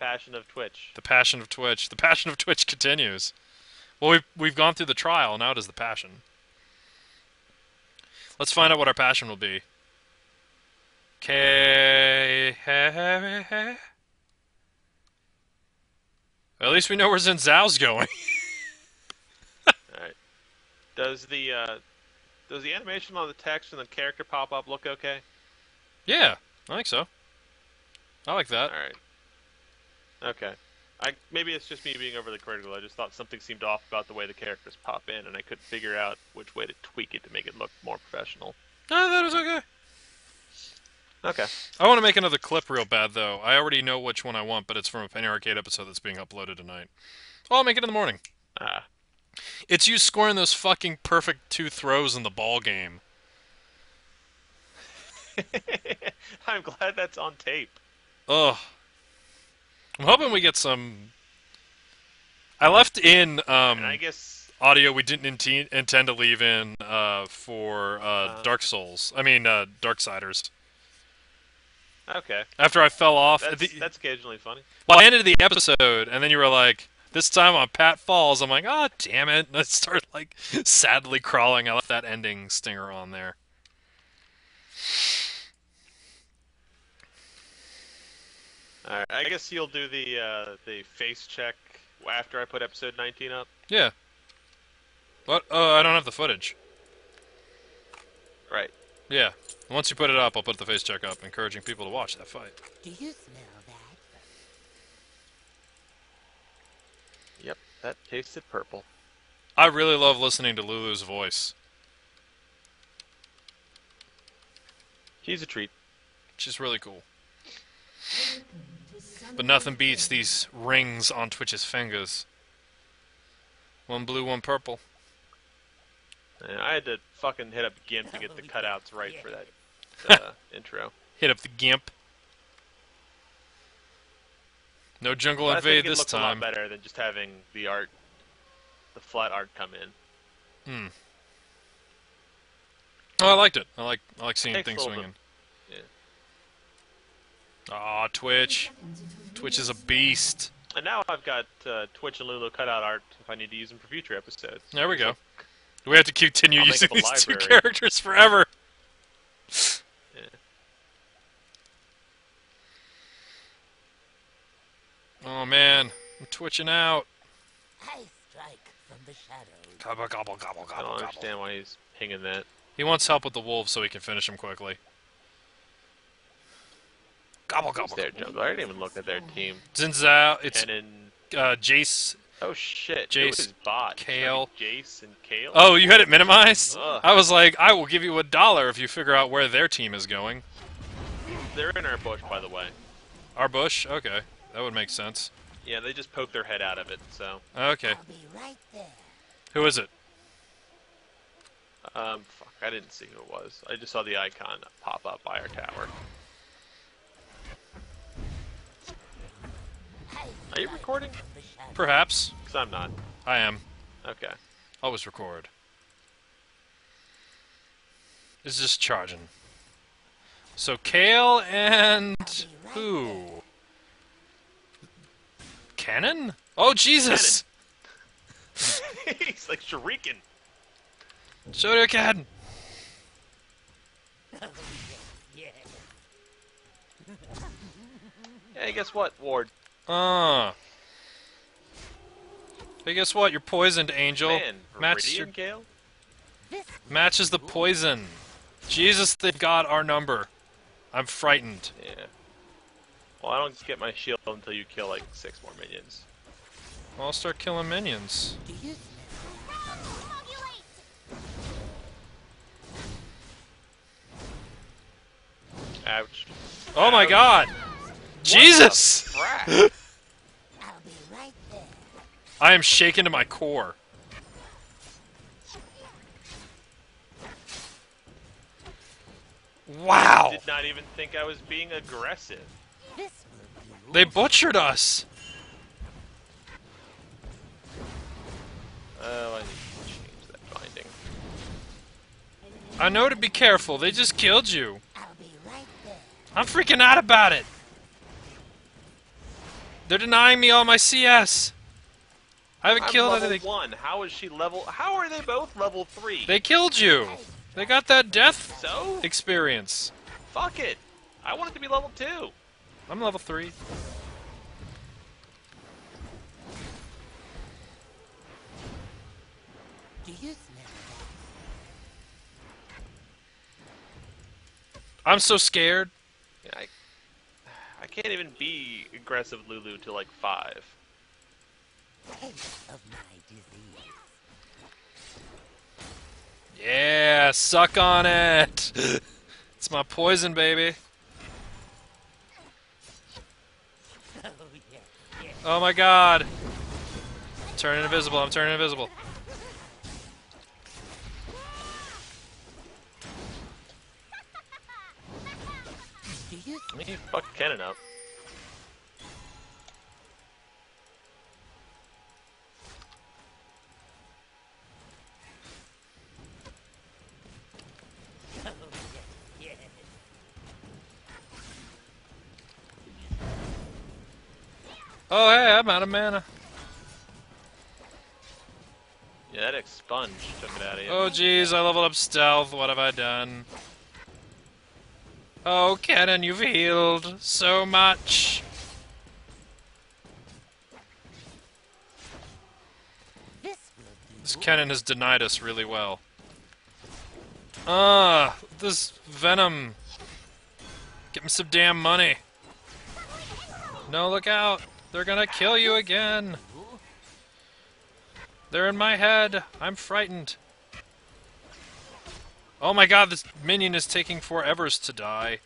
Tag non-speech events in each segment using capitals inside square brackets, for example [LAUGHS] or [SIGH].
passion of Twitch. The passion of Twitch. The passion of Twitch continues. Well, we've we've gone through the trial. Now it is the passion. Let's find out what our passion will be. K. [LAUGHS] At least we know where Xin Zhao's going. [LAUGHS] All right. Does the uh, does the animation on the text and the character pop up look okay? yeah, I think so. I like that. All right. Okay. I maybe it's just me being overly critical. I just thought something seemed off about the way the characters pop in, and I couldn't figure out which way to tweak it to make it look more professional. No, that was okay. Okay. I want to make another clip real bad though. I already know which one I want, but it's from a Penny Arcade episode that's being uploaded tonight. Oh, I'll make it in the morning. Ah. It's you scoring those fucking perfect two throws in the ball game. [LAUGHS] I'm glad that's on tape. Ugh. I'm hoping we get some. I left in um, I guess audio we didn't inti- intend to leave in uh, for uh, Uh. Dark Souls. I mean, uh, Darksiders. okay. After I fell off, That's the, that's occasionally funny. well, I ended the episode, and then you were like, "This time on Pat Falls." I'm like, "Oh, damn it!" And I started like sadly crawling. I left that ending stinger on there. All right. I guess you'll do the uh, the face check after I put episode 19 up. Yeah. What? Oh, I don't have the footage. Right. Yeah. Once you put it up, I'll put the face check up, encouraging people to watch that fight. Do you smell that? Yep. That tasted purple. I really love listening to Lulu's voice. She's a treat. She's really cool. But nothing beats these rings on Twitch's fingers. One blue, one purple. And I had to fucking hit up GIMP to get the cutouts right for that uh, intro. [LAUGHS] Hit up the gimp. No jungle But I think invade it this looks a time. lot better than just having the art, the flat art come in. Hmm. Oh, I liked it. I like I like seeing things swinging. Bit- Aw, Twitch. Twitch is a beast. And now I've got uh, Twitch and Lulu cutout art if I need to use them for future episodes. There we go. Do we have to continue I'll using up a these two characters forever? Yeah. Oh man, I'm twitching out. I strike from the shadows. Gobble gobble gobble I don't gobble gobble. understand why he's pinging that. He wants help with the wolves so he can finish him quickly. Gobble gobble. their jungle? I didn't even look at their team. Xin Zhao, it's and then, uh, Jayce. oh shit, Jayce, it was bot. Kayle. Jayce and Kayle. Oh, you had it minimized? Ugh. I was like, I will give you a dollar if you figure out where their team is going. They're in our bush, by the way. Our bush? Okay, that would make sense. Yeah, they just poked their head out of it. So, Okay, I'll be right there. who is it? um, fuck, I didn't see who it was. I just saw the icon pop up by our tower. Are you recording? from the shadows. Perhaps. Because I'm not. I am. Okay. Always record. Is just charging. So Kayle and who? Kennen? Oh Jesus! [LAUGHS] He's like Shuriken. Shoryuken! Hey, guess what, Ward? Uh. Hey, guess what? You're poisoned, Angel. Man, Match your? This matches the poison. Jesus, they've got our number. I'm frightened. Yeah. Well, I don't get my shield until you kill like six more minions. I'll start killing minions. Ouch. Oh my god! Jesus! [LAUGHS] Frack. I'll be right there. I am shaken to my core. Wow! I Did not even think I was being aggressive. This will do. They butchered us! Oh, I need to change that binding. I know to be careful, they just killed you. I'll be right there. I'm freaking out about it! They're denying me all my CS. I haven't I'm killed level anything. one. How is she level? How are they both level three? They killed you. They got that death so experience. fuck it. I want it to be level two. I'm level three. Do you smell I'm so scared. Yeah, I, I can't even be aggressive Lulu to like five. That of my disease? Yeah, suck on it. [LAUGHS] it's my poison, baby. Oh yeah, yeah. Oh my god. I'm turning invisible. I'm turning invisible. Do you I mean, you fucked Kennen up. Oh hey, I'm out of mana. Yeah, that expunge took it out of you. Oh jeez, I leveled up stealth. What have I done? Oh, Kennen, you've healed so much. This will do. This Kennen has denied us really well. Ah, this Venom. Get me some damn money. No, look out. They're gonna kill you again. They're in my head. I'm frightened. Oh my god, this minion is taking forevers to die.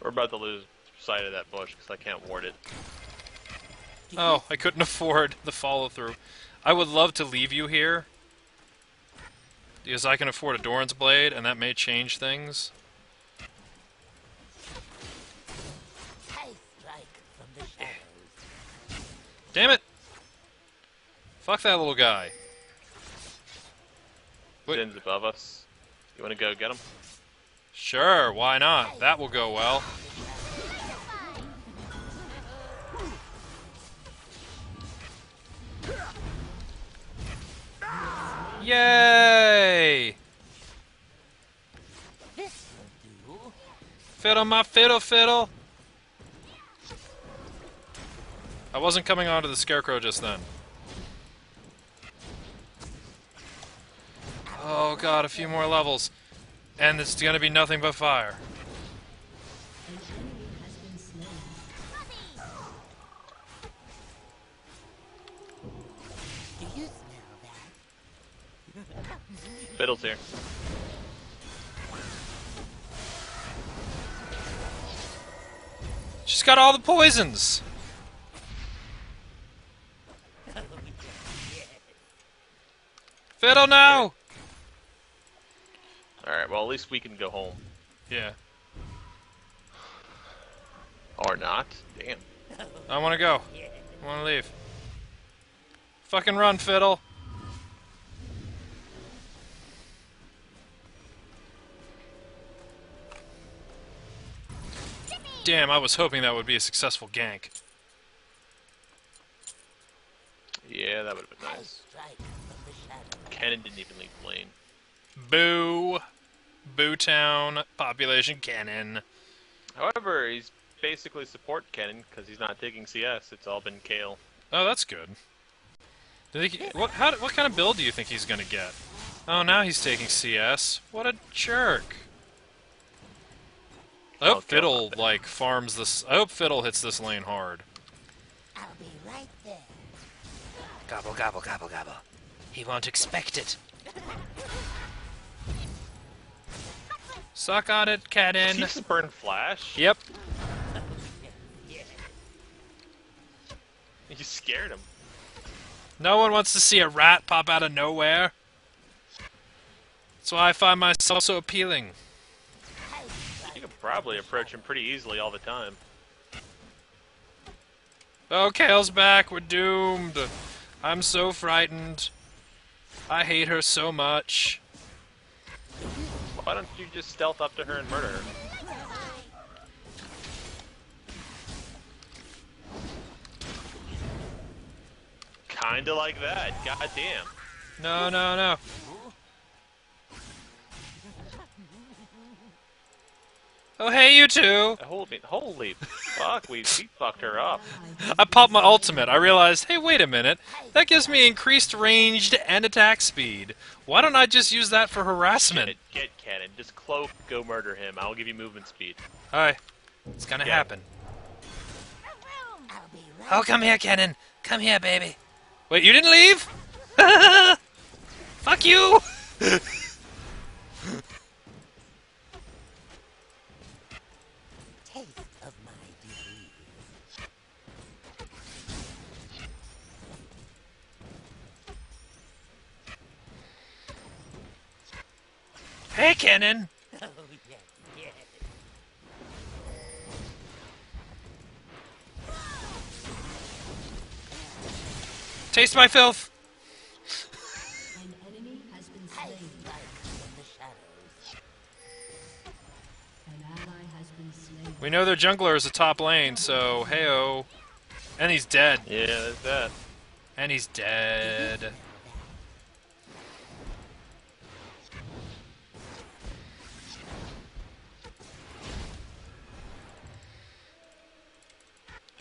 We're about to lose sight of that bush because I can't ward it. Oh, I couldn't [LAUGHS] afford the follow through. I would love to leave you here. Because I can afford a Doran's Blade, and that may change things. I strike from the shadows? Damn it! Fuck that little guy. Wait. Jin's above us. You want to go get him? Sure, why not? That will go well. Yay! This will do. Fiddle my fiddle fiddle! I wasn't coming onto the scarecrow just then. Oh god, a few more levels. And it's gonna be nothing but fire. Do you smell that? Fiddle's here. She's got all the poisons! Oh yeah, Fiddle now! Alright, well, at least we can go home. Yeah, Or not. Damn. I wanna go. I wanna leave. Fucking run, Fiddle! Damn, I was hoping that would be a successful gank. Yeah, that would have been nice. Strike from the shadows. Kennen didn't even leave the lane. Boo! Boo Town, population Kennen. However, he's basically support Kennen because he's not taking CS. It's all been Kayle. Oh, that's good. Did he, what, how, what kind of build do you think he's gonna get? Oh, now he's taking CS. What a jerk. I hope Fiddle, like, farms this. I hope Fiddle hits this lane hard. I'll be right there. Gobble, gobble, gobble, gobble. He won't expect it. Suck on it, He Kennen. just burn flash. Yep. You scared him. No one wants to see a rat pop out of nowhere. That's why I find myself so appealing. You can probably approach him pretty easily all the time. Oh, Kayle's back. We're doomed. I'm so frightened. I hate her so much. Why don't you just stealth up to her and murder her? Kinda like that, goddamn. No, no, no. Oh, hey, you two! Holy, holy fuck, we, we fucked her up. I popped my ultimate. I realized, hey, wait a minute. That gives me increased ranged and attack speed. Why don't I just use that for harassment? Get, get Kennen. Just cloak, go murder him. I'll give you movement speed. Alright. It's gonna Yeah. happen. I'll be right Oh, come here, Kennen. Come here, baby. Wait, you didn't leave? [LAUGHS] Fuck you! [LAUGHS] Hey, Kennen. Oh. Taste my filth. An enemy has been I slain. strike from the shadows. An ally has been slain. We know their jungler is a top lane, so heyo. And he's dead. Yeah, there's that. And he's dead.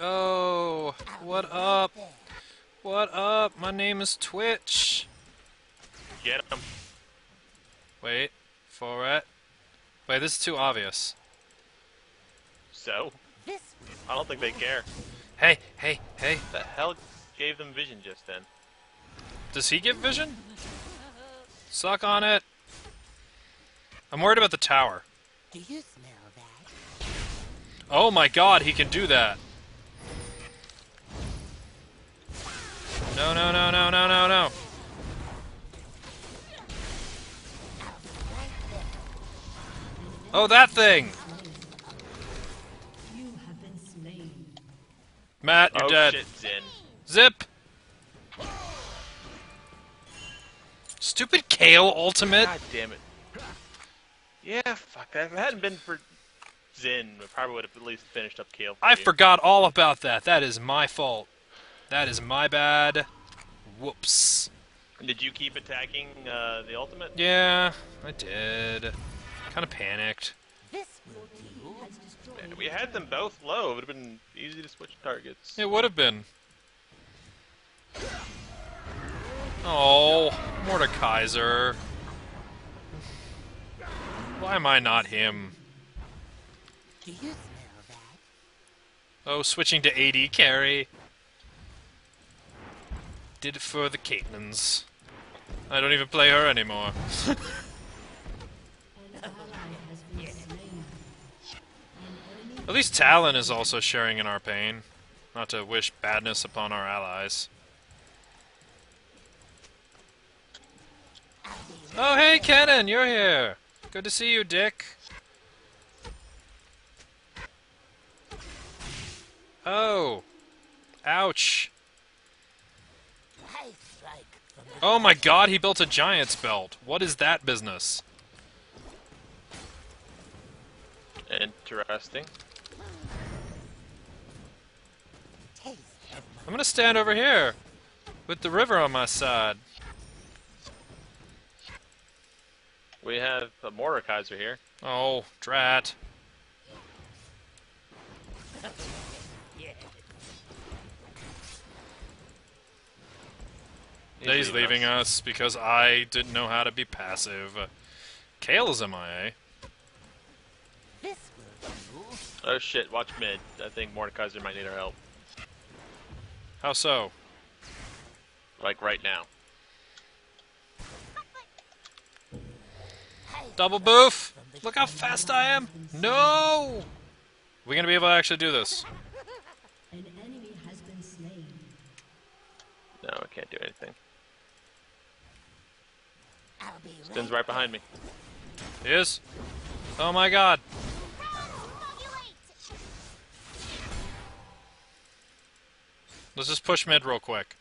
Oh, what up? What up? My name is Twitch. Get him. Wait, for it. Wait, this is too obvious. So? This I don't think they care. Hey, hey, hey. The hell gave them vision just then? Does he get vision? Suck on it. I'm worried about the tower. do you smell that? Oh my god, he can do that. No, no, no, no, no, no, no. I'll be right there. Oh, that thing! You have been slain. Matt, you're oh dead. shit, Xin. Zip! Stupid Kayle ultimate. God damn it. Yeah, fuck. That. If it hadn't been for Xin, we probably would have at least finished up Kayle. For I you. forgot all about that. That is my fault. That is my bad. Whoops. Did you keep attacking uh, the ultimate? Yeah, I did. Kind of panicked. This will do. Has destroyed. We had them both low. It would have been easy to switch targets. It would have been. Oh, Mordekaiser. Why am I not him? Do you smell that? Oh, switching to AD carry. Did it for the Caitlyns. I don't even play her anymore. [LAUGHS] At least Talon is also sharing in our pain. Not to wish badness upon our allies. Oh, hey, Kennen, you're here. Good to see you, Dick. Oh. Ouch. I strike from the Oh my god, he built a giant's belt. What is that business? Interesting. taste of my I'm gonna stand over here with the river on my side. We have a Mordekaiser here. Oh, drat. He's leaving us because I didn't know how to be passive. Kayle is MIA. This will do. Oh shit, watch mid. I think Mordekaiser might need our help. How so? Like right now. Double strike boof! Look how fast I am! No! We gonna be able to actually do this? An enemy has been slain. No, I can't do anything. I'll Stin's right behind me. He is? Oh my god. Let's just push mid real quick.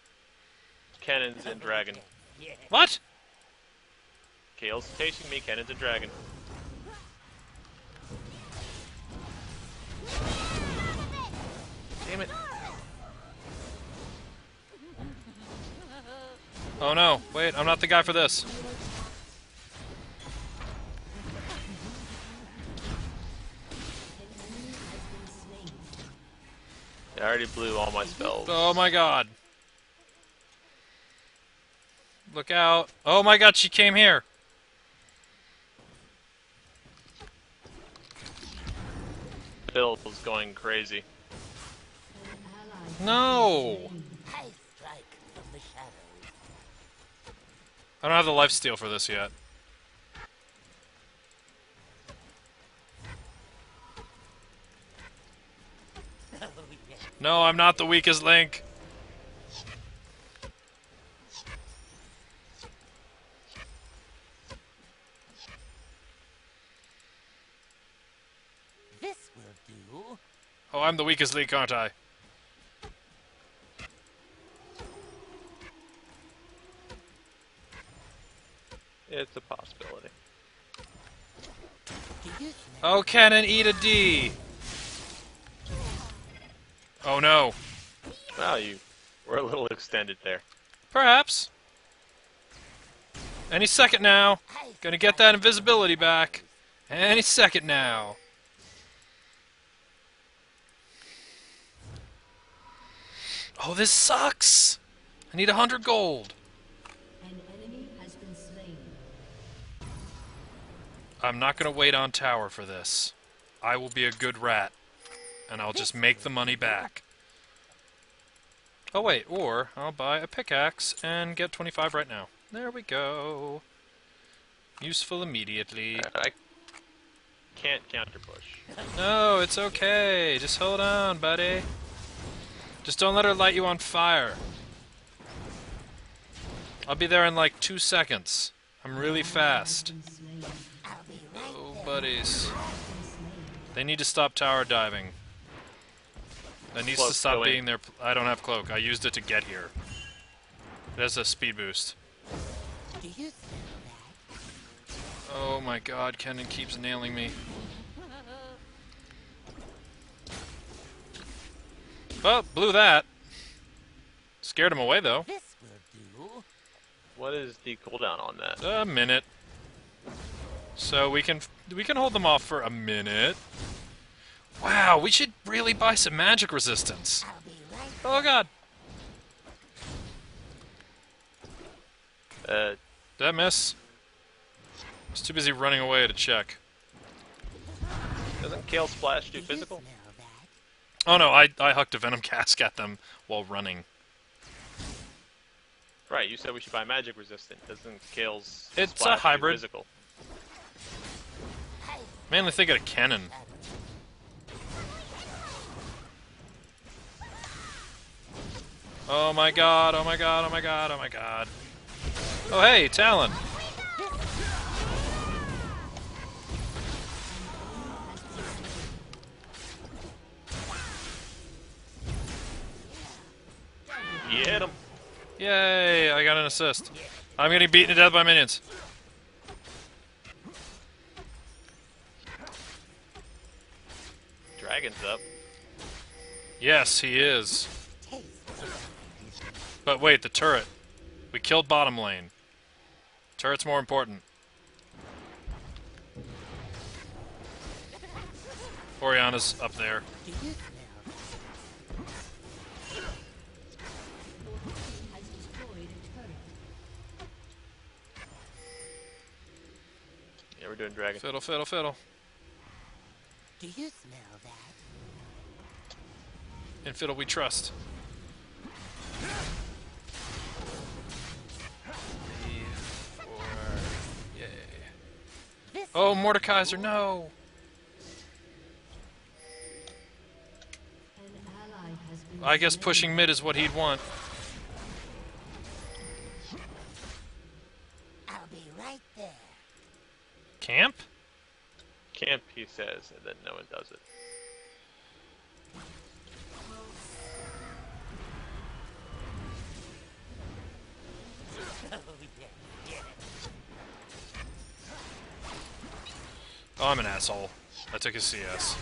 Cannons and dragon. What? Kayle's chasing me, cannons and dragon. Damn it. Oh no, wait, I'm not the guy for this. I already blew all my spells. Oh my god. Look out. Oh my god, she came here. Bill's going crazy. An ally has No. I strike from the shadows. I don't have the life steal for this yet. Oh, yes. No, I'm not the weakest link. This will do. Oh, I'm the weakest link, aren't I? It's a possibility. Do you smell Oh, Kennen, eat a D. Oh no. Well, you were a little extended there. Perhaps. Any second now. Gonna get that invisibility back. Any second now. Oh, this sucks. I need a hundred gold. An enemy has been slain. I'm not gonna wait on tower for this. I will be a good rat, and I'll just make the money back. Oh wait, or I'll buy a pickaxe and get 25 right now. There we go. Useful immediately. Uh, I can't counter push. No, it's okay. Just hold on, buddy. Just don't let her light you on fire. I'll be there in like two seconds. I'm really fast. Been slain. I'll be right Oh, buddies. They need to stop tower diving. That needs to stop go being there. I don't have cloak. I used it to get here. It has a speed boost. Do you? Oh my god, Kennen keeps nailing me. Well, blew that. Scared him away though. This will do. What is the cooldown on that? A minute. So we can we can hold them off for a minute. Wow, we should really buy some magic resistance. Right Oh god. Uh, Did that miss? I was too busy running away to check. doesn't Kayle Splash do physical? Oh no, I, I hucked a venom cask at them while running. Right, you said we should buy magic resistant. Doesn't Kayle's It's a hybrid. physical? Mainly thinking of Kennen. Oh my god, oh my god, oh my god, oh my god. Oh hey, Talon. Get him! Yay, I got an assist. I'm getting beaten to death by minions. Dragon's up. Yes, he is. Taste. But wait, the turret. We killed bottom lane. Turret's more important. Orianna's up there. Do you smell Has destroyed a turret. Yeah, we're doing dragon. Fiddle, fiddle, fiddle. Do you smell that? In fiddle we trust. Oh, Mordekaiser, no! An ally I guess pushing mid is what he'd want. I'll be right there. Camp? Camp, he says, and then no one does it. Oh, I'm an asshole. I took his CS.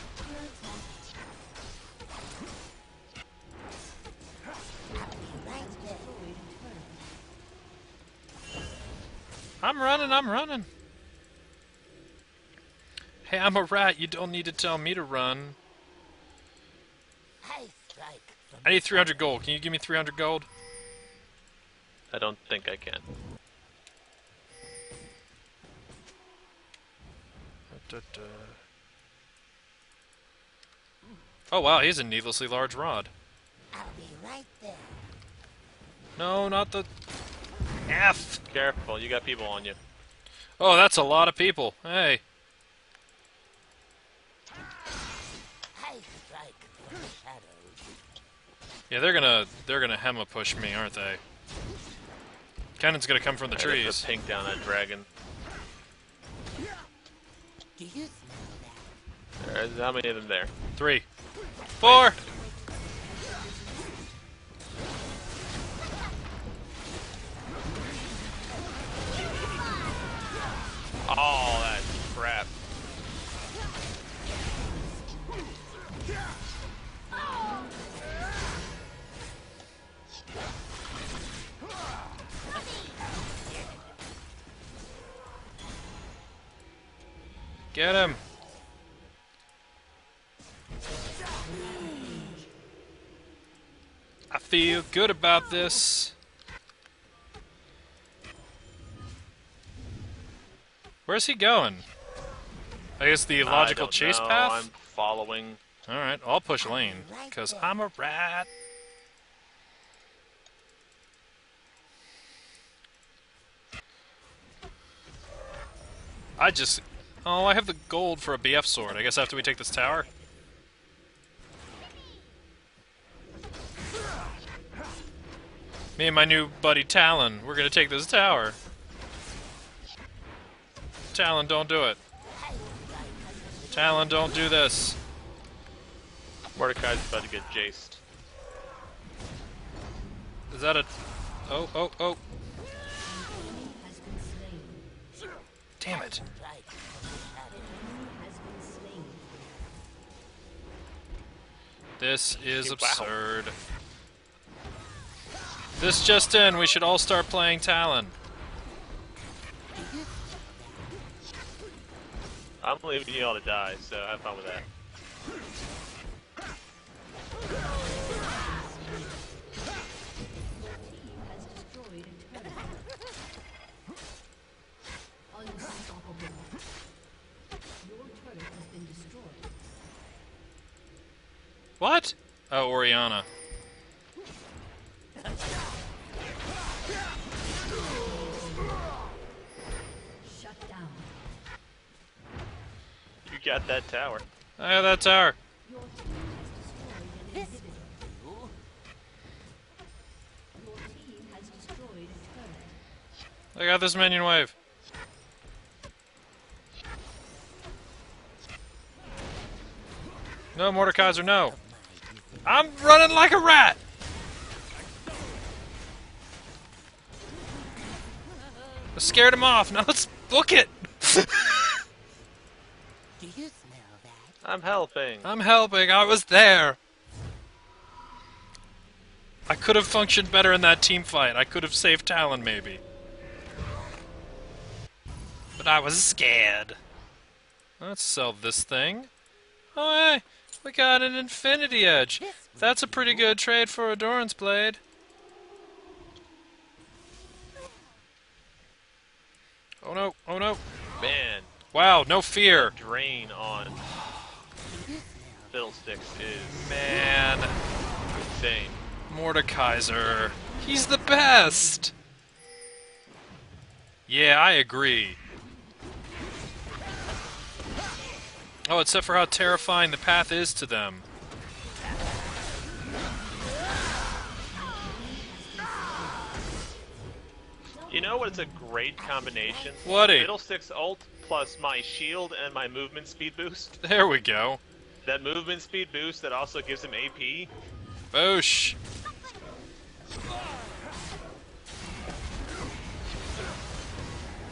I'm running, I'm running. Hey, I'm a rat. You don't need to tell me to run. I need 300 gold. Can you give me 300 gold? I don't think I can. Da-da. Oh wow, he's a needlessly large rod. I'll be right there. No, not the F. Careful, you got people on you. Oh, that's a lot of people. Hey, I strike the shadows. yeah, they're gonna they're gonna hema push me, aren't they? Kennen's gonna come from the I trees. pink down that dragon. Do you smell that? There's how many of them there? Three, four. Oh, that crap. Get him. I feel good about this. Where's he going? I guess the logical chase know, path? I'm following. Alright, I'll push lane, because I'm a rat. I just... Oh, I have the gold for a BF sword. I guess after we take this tower? Me and my new buddy Talon, we're gonna take this tower. Talon, don't do it. Talon, don't do this. Mordecai's about to get jaced. Is that a... Oh, oh, oh. has been slain. Damn it. Strike from the shadows. Has been slain. This is Wow. absurd. This just in, we should all start playing Talon. I'm leaving you all to die, so have fun with that. What? Oh, Orianna. Shut down. You got that tower. I got that tower. Your team has destroyed an inhibitor. Your team has destroyed a turret. I got this minion wave. No, Mordekaiser, no. I'm running like a rat! I scared him off. [LAUGHS] Now let's book it! [LAUGHS] Do you smell that? I'm helping. I'm helping. I was there. I could have functioned better in that team fight. I could have saved Talon, maybe. But I was scared. Let's sell this thing. Oh, hey, we got an Infinity Edge. That's a pretty good trade for a Doran's Blade. Oh no, oh no. Man, Wow, no fear. drain on Fiddlesticks is Man. insane. Mordekaiser. He's the best! Yeah, I agree. Oh, except for how terrifying the path is to them. You know what's a great combination? Whatty? Fiddlesticks ult plus my shield and my movement speed boost. [LAUGHS] There we go. That movement speed boost that also gives him AP. Boosh.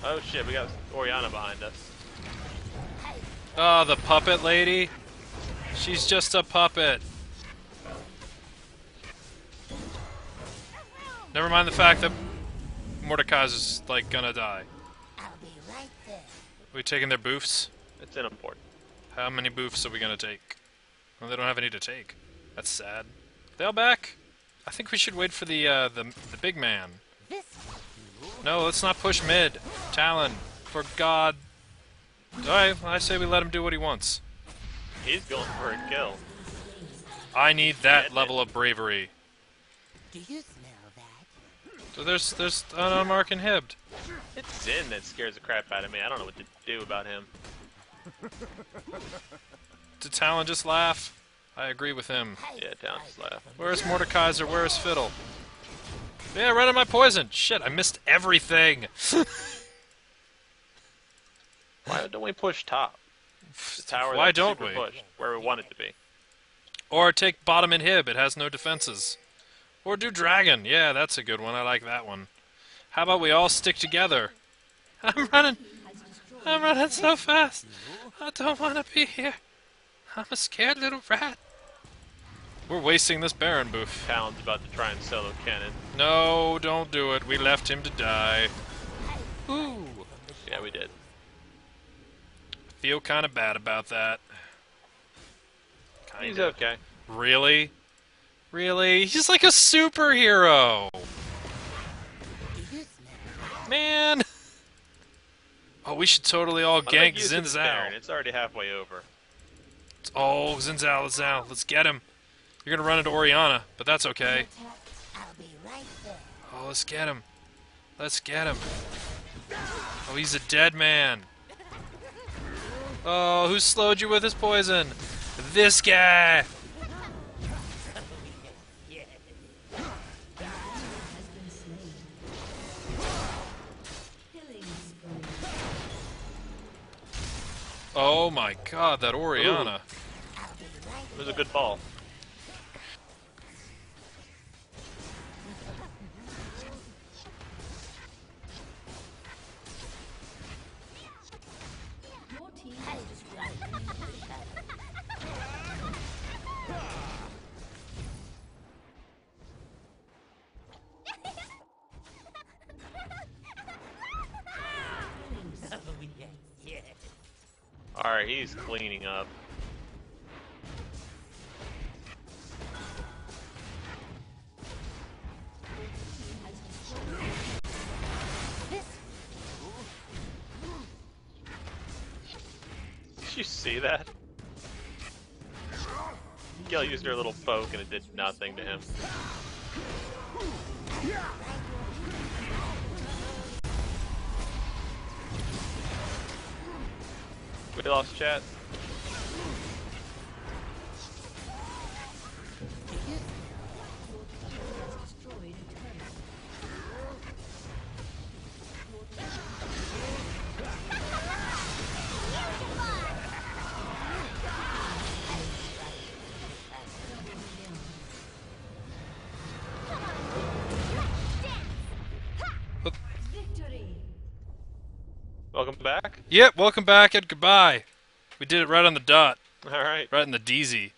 Oh shit, we got Orianna behind us. Oh, the puppet lady. She's just a puppet. Never mind the fact that Mordekaiser's, like, gonna die. we taking their boofs? It's in a port. How many boofs are we gonna take? Well, they don't have any to take. That's sad. They all back? I think we should wait for the uh, the the big man. No, let's not push mid. Talon, for God. Alright, I say we let him do what he wants. He's going for a kill. I need that Yeah, level of bravery. do you smell that? So there's there's an unmarked inhibed. It's Xin that scares the crap out of me. I don't know what to do about him. [LAUGHS] Did Talon just laugh? I agree with him. Yeah, down just laugh. Where's Mordekaiser? Where's Fiddle? Yeah, right on my poison. Shit, I missed everything. [LAUGHS] Why don't we push top? The tower Why don't we? Push, where we want it to be. Or take bottom inhib. It has no defenses. Or do dragon. Yeah, that's a good one. I like that one. How about we all stick together? [LAUGHS] I'm running. I'm running so fast. I don't want to be here. I'm a scared little rat. We're wasting this Baron boof. Talon's about to try and solo Kennen. No, don't do it. We left him to die. Ooh. Yeah, we did. Feel kind of bad about that. He's Kinda. okay. Really? Really? He's like a superhero. Do you smell Man. [LAUGHS] Oh, we should totally all gank the It's already halfway over. Oh, Xin Zhao, Zinzao. Let's get him. You're gonna run into Orianna, but that's okay. I'll be right there. Oh, let's get him. Let's get him. Oh, he's a dead man. Oh, who slowed you with his poison? This guy. Oh my god, that Orianna. Right It was a good ball. Alright, he's cleaning up. Did you see that? Gil used her little poke and it did nothing to him. Lost chat. Yep, welcome back and goodbye. We did it right on the dot, Alright. right in the DZ.